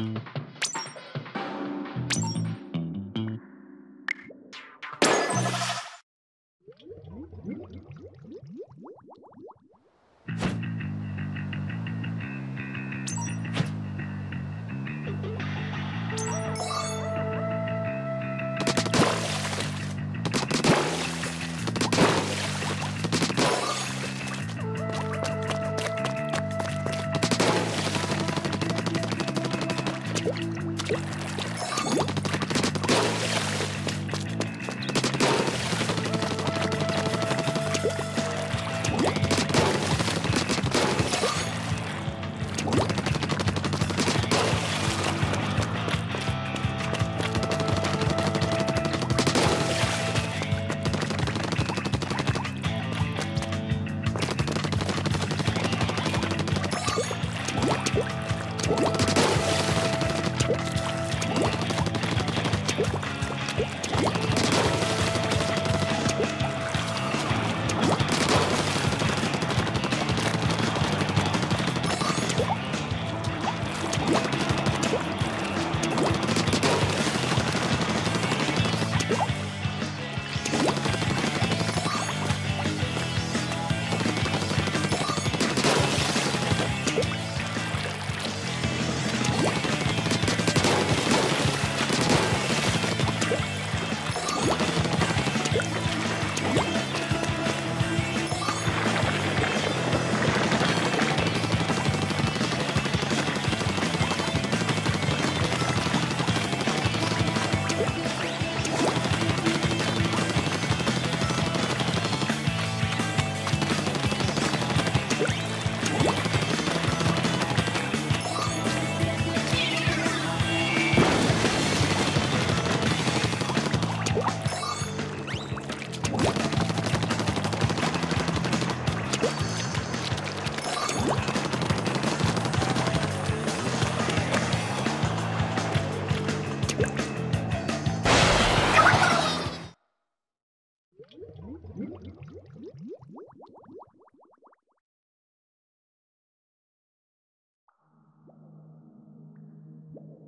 Mm-hmm.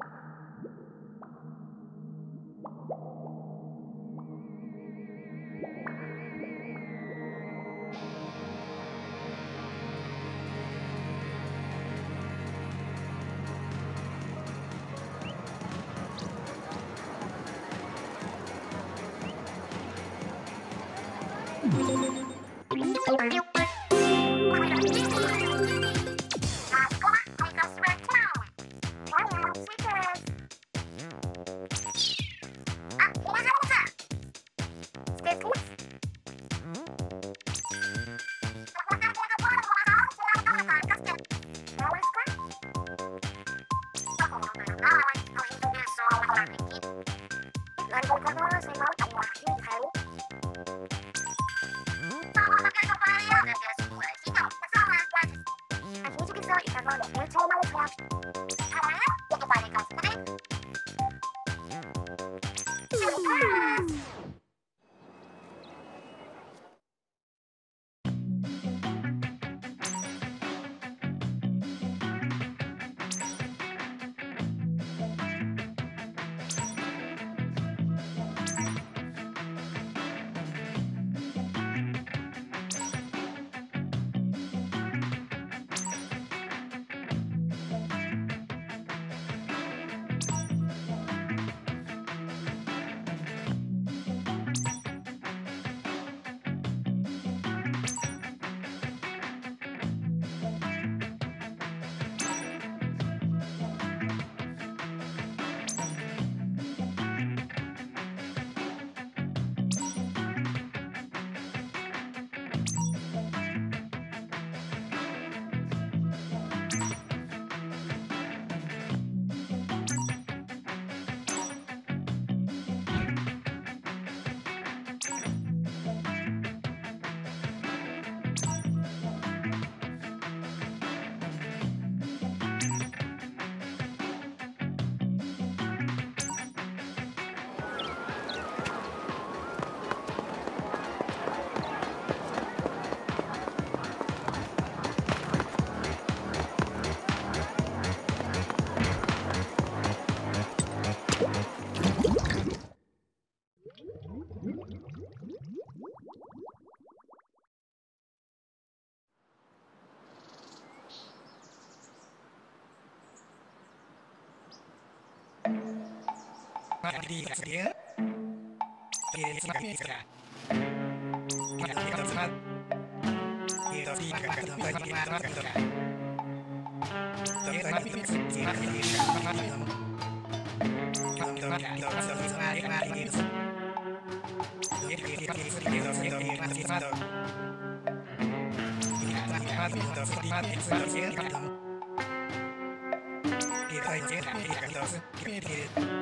Thank you. します。Kita kita semak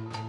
Bye.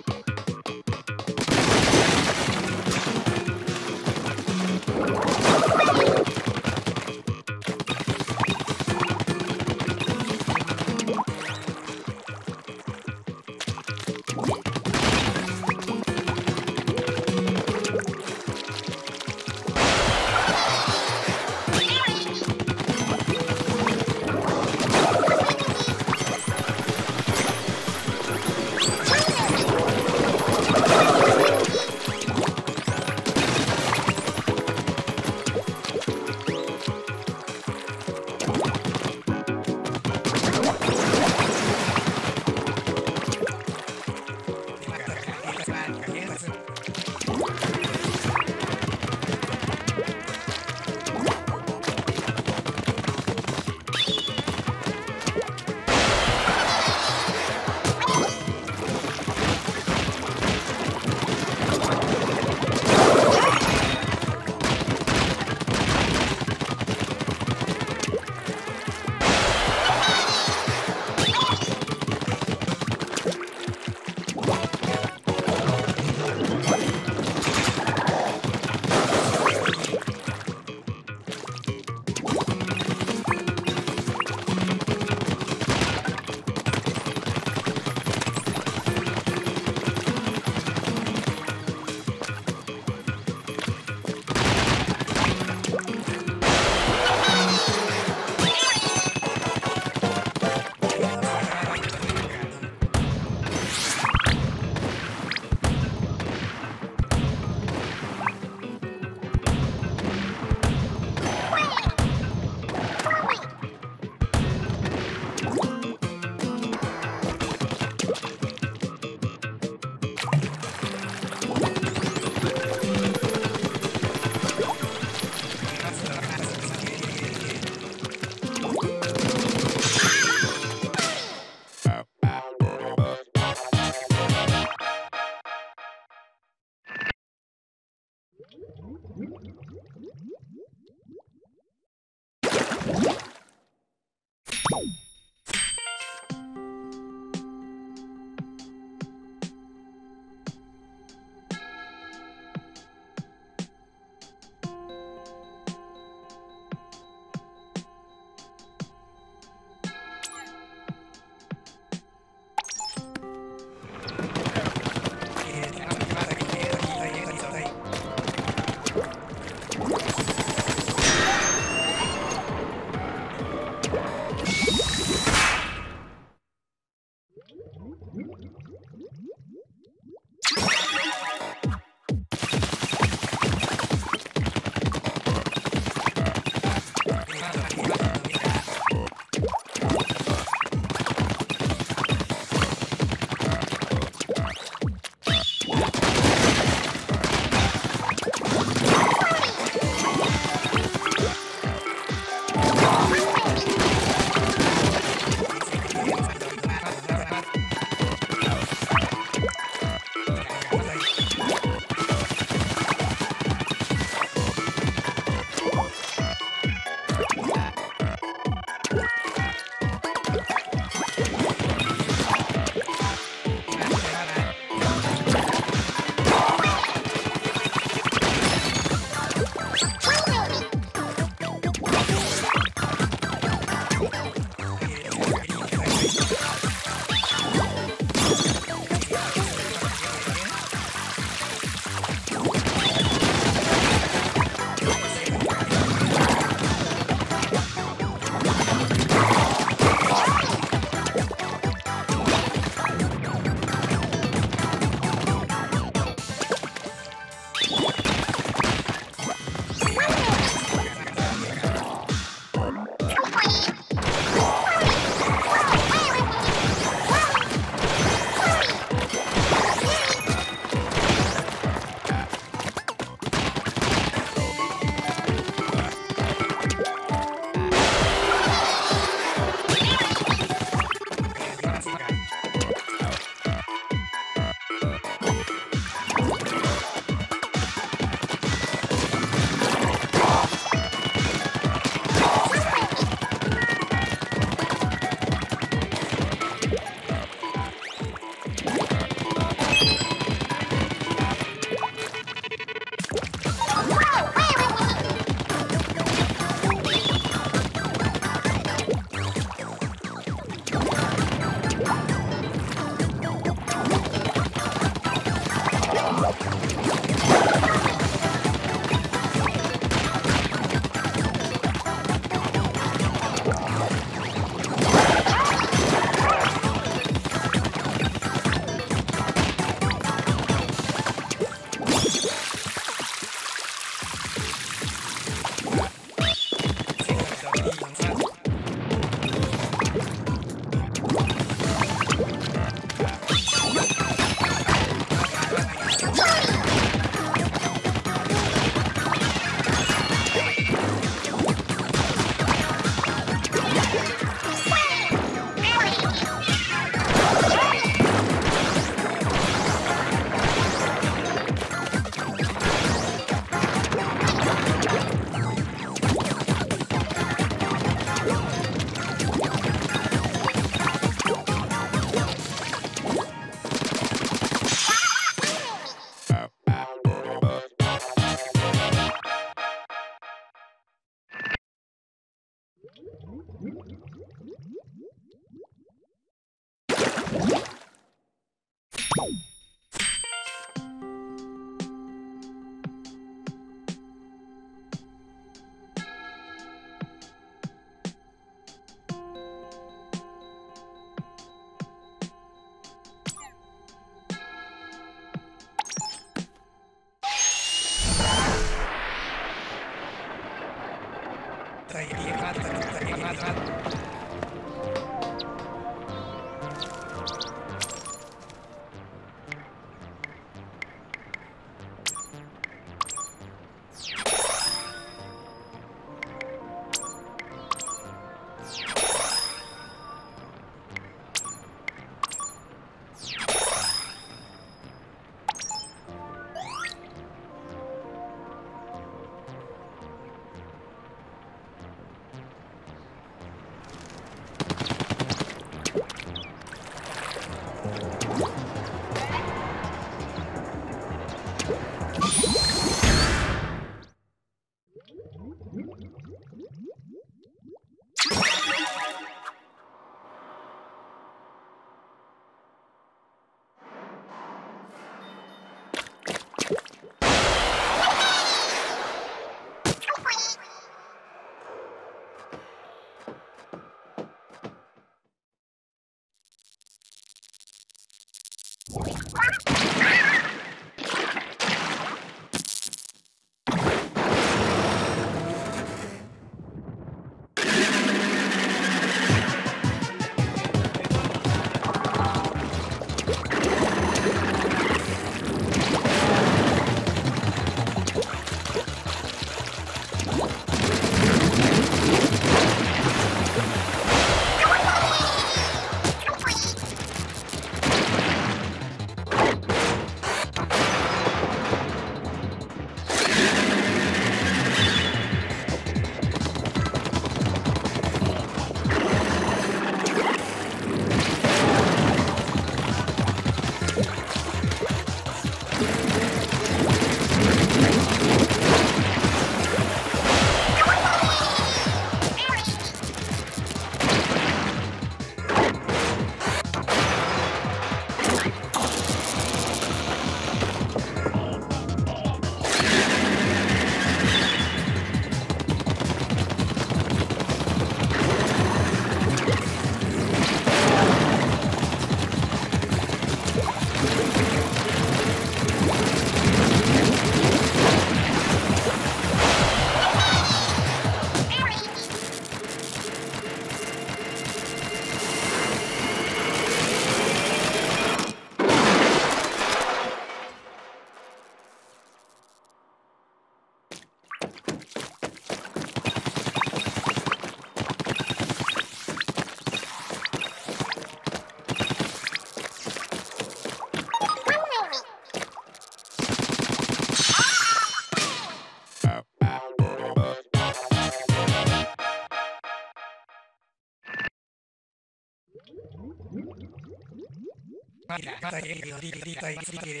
Gracias.